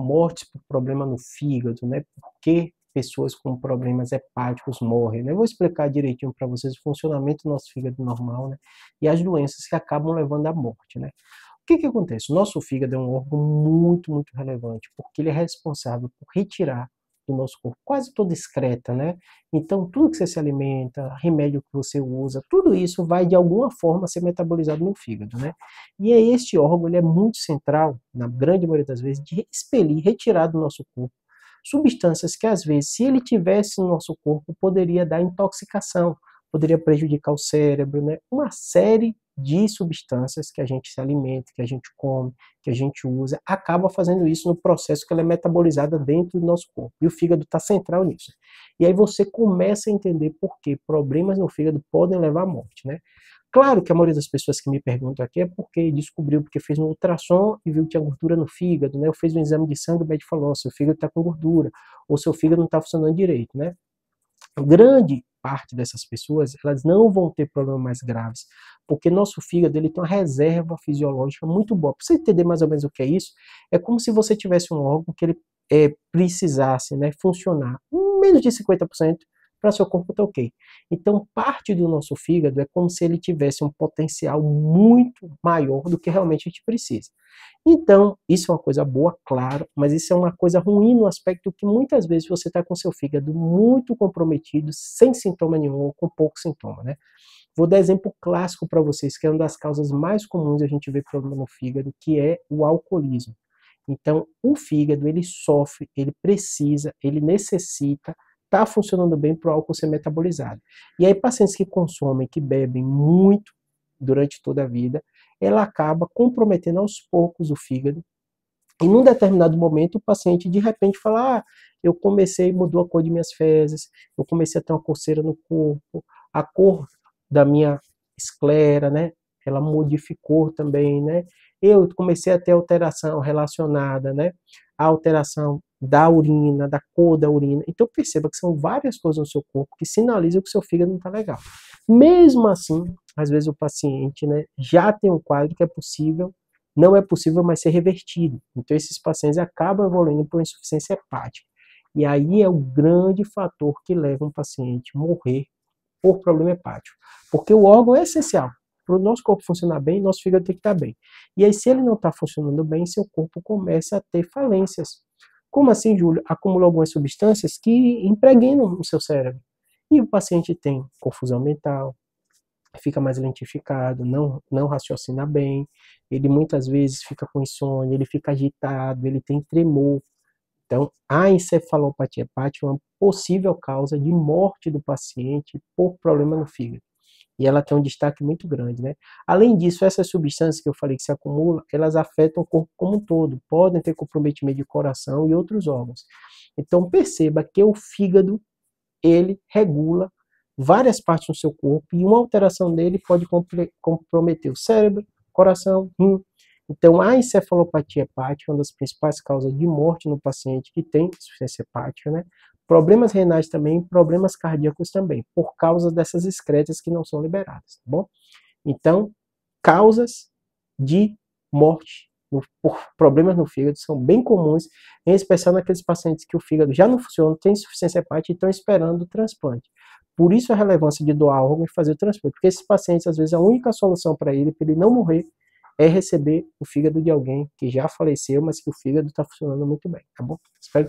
mortes por problema no fígado, né? Por que pessoas com problemas hepáticos morrem, né? Eu vou explicar direitinho para vocês o funcionamento do nosso fígado normal, né? E as doenças que acabam levando à morte, né? O que que acontece? O nosso fígado é um órgão muito, muito relevante, porque ele é responsável por retirar do nosso corpo, quase toda excreta, né? Então, tudo que você se alimenta, remédio que você usa, tudo isso vai de alguma forma ser metabolizado no fígado, né? E é este órgão, ele é muito central, na grande maioria das vezes, de expelir, retirar do nosso corpo substâncias que às vezes, se ele tivesse no nosso corpo, poderia dar intoxicação, poderia prejudicar o cérebro, né? Uma série de substâncias que a gente se alimenta, que a gente come, que a gente usa, acaba fazendo isso no processo que ela é metabolizada dentro do nosso corpo. E o fígado está central nisso. E aí você começa a entender por que problemas no fígado podem levar à morte, né? Claro que a maioria das pessoas que me perguntam aqui é porque descobriu, porque fez um ultrassom e viu que tinha gordura no fígado, né? Ou fez um exame de sangue, médico falou, seu fígado está com gordura, ou seu fígado não está funcionando direito, né? Grande parte dessas pessoas, elas não vão ter problemas mais graves, porque nosso fígado ele tem uma reserva fisiológica muito boa. Para você entender mais ou menos o que é isso, é como se você tivesse um órgão que ele é, precisasse né, funcionar menos de 50% para seu corpo estar tá ok. Então, parte do nosso fígado é como se ele tivesse um potencial muito maior do que realmente a gente precisa. Então, isso é uma coisa boa, claro, mas isso é uma coisa ruim no aspecto que muitas vezes você está com seu fígado muito comprometido, sem sintoma nenhum ou com pouco sintoma, né? Vou dar exemplo clássico para vocês, que é uma das causas mais comuns a gente ver problema no fígado, que é o alcoolismo. Então, o fígado, ele sofre, ele precisa, ele necessita está funcionando bem para o álcool ser metabolizado. E aí, pacientes que consomem, que bebem muito durante toda a vida, ela acaba comprometendo aos poucos o fígado. E num determinado momento, o paciente de repente fala: Ah, eu comecei, mudou a cor de minhas fezes, eu comecei a ter uma coceira no corpo, a cor da minha esclera, né? Ela modificou também, né? Eu comecei a ter alteração relacionada, né? A alteração da urina, da cor da urina. Então perceba que são várias coisas no seu corpo que sinalizam que o seu fígado não está legal. Mesmo assim, às vezes o paciente né, já tem um quadro que é possível, não é possível mais ser revertido. Então esses pacientes acabam evoluindo por insuficiência hepática. E aí é o grande fator que leva um paciente a morrer por problema hepático. Porque o órgão é essencial. Para o nosso corpo funcionar bem, nosso fígado tem que estar tá bem. E aí, se ele não está funcionando bem, seu corpo começa a ter falências. Como assim, Júlio? Acumula algumas substâncias que impregnam o seu cérebro. E o paciente tem confusão mental, fica mais lentificado, não, não raciocina bem, ele muitas vezes fica com insônia, ele fica agitado, ele tem tremor. Então, a encefalopatia hepática é uma possível causa de morte do paciente por problema no fígado e ela tem um destaque muito grande, né? Além disso, essas substâncias que eu falei que se acumulam, elas afetam o corpo como um todo, podem ter comprometimento de coração e outros órgãos. Então perceba que o fígado, ele regula várias partes do seu corpo e uma alteração dele pode comprometer o cérebro, coração, rim. Então a encefalopatia hepática é uma das principais causas de morte no paciente que tem insuficiência hepática, né? Problemas renais também, problemas cardíacos também, por causa dessas excretas que não são liberadas, tá bom? Então, causas de morte no, por problemas no fígado são bem comuns, em especial naqueles pacientes que o fígado já não funciona, tem insuficiência hepática e estão esperando o transplante. Por isso a relevância de doar órgão e fazer o transplante, porque esses pacientes, às vezes, a única solução para ele, para ele não morrer, é receber o fígado de alguém que já faleceu, mas que o fígado está funcionando muito bem, tá bom? Espero